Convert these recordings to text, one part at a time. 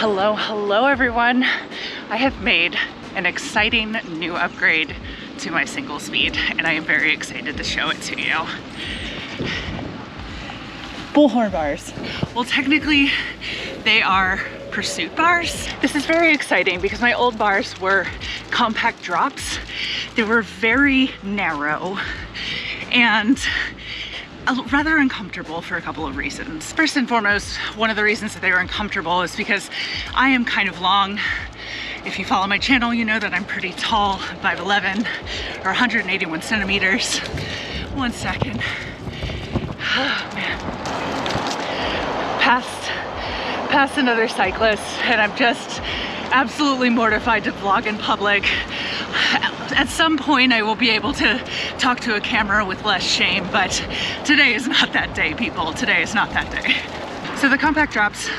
Hello, hello everyone. I have made an exciting new upgrade to my single speed and I am very excited to show it to you. Bullhorn bars. Well, technically they are pursuit bars. This is very exciting because my old bars were compact drops. They were very narrow and rather uncomfortable for a couple of reasons. First and foremost, one of the reasons that they were uncomfortable is because I am kind of long. If you follow my channel, you know that I'm pretty tall, 5'11", or 181 centimeters. One second. Oh, man. Past, past another cyclist, and I'm just absolutely mortified to vlog in public at some point I will be able to talk to a camera with less shame, but today is not that day, people. Today is not that day. So the compact drops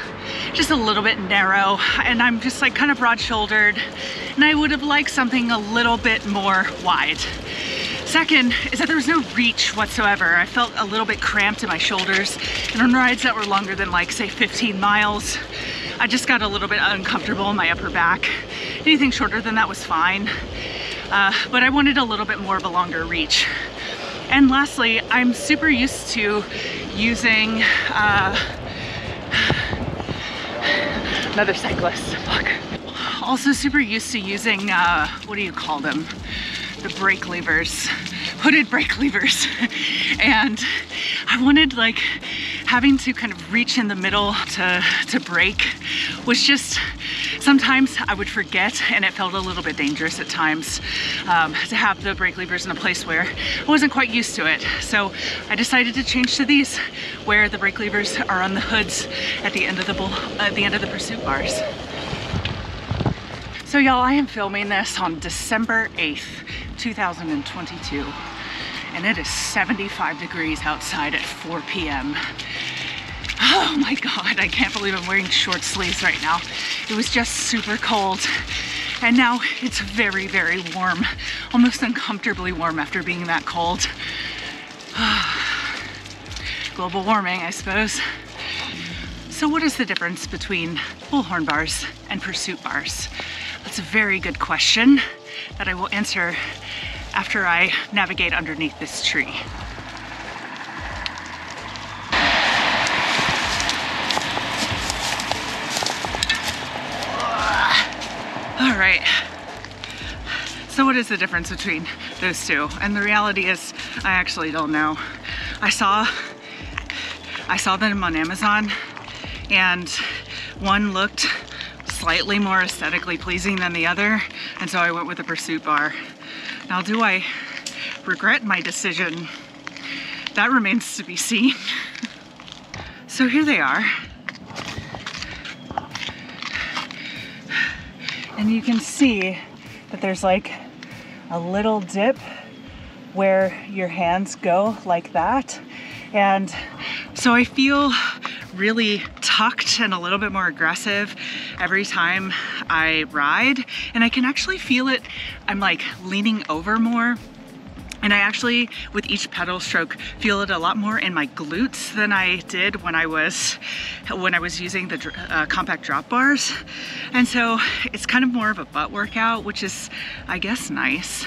just a little bit narrow and I'm just like kind of broad shouldered and I would have liked something a little bit more wide. Second is that there was no reach whatsoever. I felt a little bit cramped in my shoulders and on rides that were longer than like say 15 miles, I just got a little bit uncomfortable in my upper back. Anything shorter than that was fine uh, but I wanted a little bit more of a longer reach. And lastly, I'm super used to using uh, another cyclist, fuck. Also super used to using, uh, what do you call them? The brake levers, hooded brake levers. and I wanted like having to kind of reach in the middle to, to brake was just, sometimes I would forget and it felt a little bit dangerous at times um, to have the brake levers in a place where I wasn't quite used to it. So I decided to change to these where the brake levers are on the hoods at the end of the, at the end of the pursuit bars. So y'all, I am filming this on December 8th, 2022 and it is 75 degrees outside at 4 p.m. Oh my God, I can't believe I'm wearing short sleeves right now. It was just super cold. And now it's very, very warm, almost uncomfortably warm after being that cold. Global warming, I suppose. So what is the difference between bullhorn bars and pursuit bars? That's a very good question that I will answer after I navigate underneath this tree. All right. So what is the difference between those two? And the reality is, I actually don't know. I saw, I saw them on Amazon and one looked slightly more aesthetically pleasing than the other. And so I went with the Pursuit Bar. Now, do I regret my decision? That remains to be seen. so here they are. And you can see that there's like a little dip where your hands go like that. And so I feel really tucked and a little bit more aggressive every time I ride. And I can actually feel it, I'm like leaning over more and I actually, with each pedal stroke, feel it a lot more in my glutes than I did when I was when I was using the uh, compact drop bars. And so it's kind of more of a butt workout, which is, I guess, nice.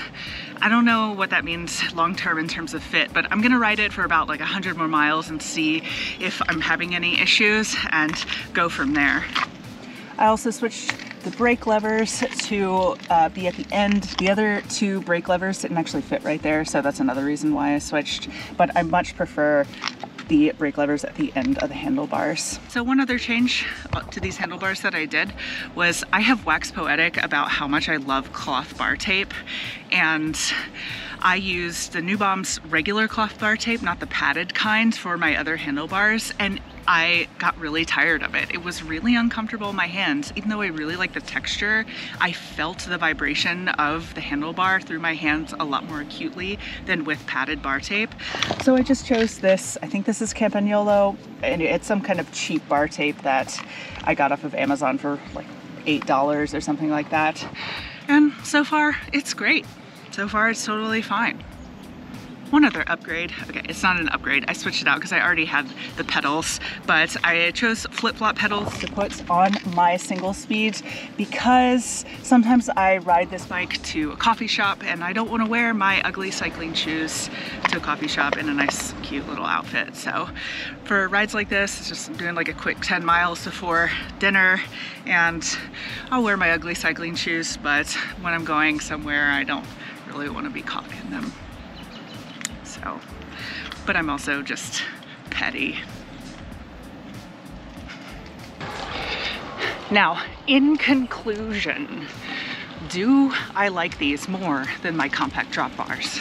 I don't know what that means long term in terms of fit, but I'm gonna ride it for about like 100 more miles and see if I'm having any issues and go from there. I also switched the brake levers to uh, be at the end. The other two brake levers didn't actually fit right there, so that's another reason why I switched. But I much prefer the brake levers at the end of the handlebars. So one other change uh, to these handlebars that I did was I have waxed poetic about how much I love cloth bar tape and I used the Newbaum's regular cloth bar tape, not the padded kind for my other handlebars and I got really tired of it. It was really uncomfortable in my hands. Even though I really like the texture, I felt the vibration of the handlebar through my hands a lot more acutely than with padded bar tape. So I just chose this. I think this is Campagnolo and it's some kind of cheap bar tape that I got off of Amazon for like $8 or something like that. And so far it's great. So far it's totally fine. one other upgrade. Okay, it's not an upgrade. I switched it out because I already had the pedals, but I chose flip-flop pedals to put on my single speed because sometimes I ride this bike to a coffee shop and I don't want to wear my ugly cycling shoes to a coffee shop in a nice, cute little outfit. So for rides like this, it's just doing like a quick 10 miles before dinner and I'll wear my ugly cycling shoes, but when I'm going somewhere, I don't really want to be caught in them. So, but I'm also just petty. Now, in conclusion, do I like these more than my compact drop bars?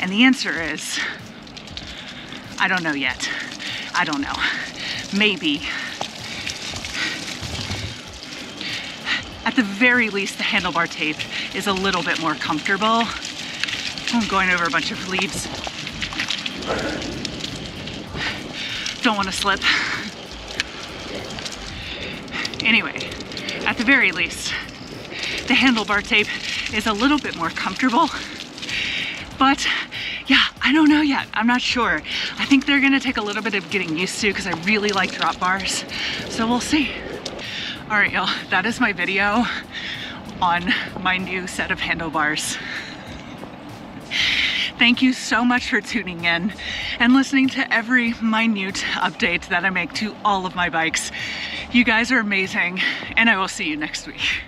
And the answer is, I don't know yet. I don't know. Maybe. The very least, the handlebar tape is a little bit more comfortable. I'm going over a bunch of leaves. Don't want to slip. Anyway, at the very least, the handlebar tape is a little bit more comfortable. But yeah, I don't know yet. I'm not sure. I think they're gonna take a little bit of getting used to because I really like drop bars. So we'll see. All right, y'all, that is my video on my new set of handlebars. Thank you so much for tuning in and listening to every minute update that I make to all of my bikes. You guys are amazing, and I will see you next week.